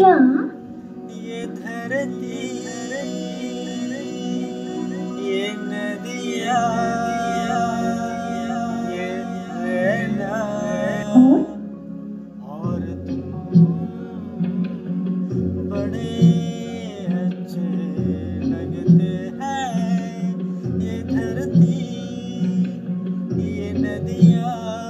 क्या? ये धरती ये नदिया ये और? और तुम बड़े अच्छे लगते हैं। ये धरती ये नदिया।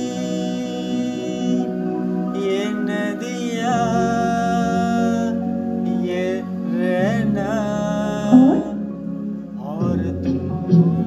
तुम बड़े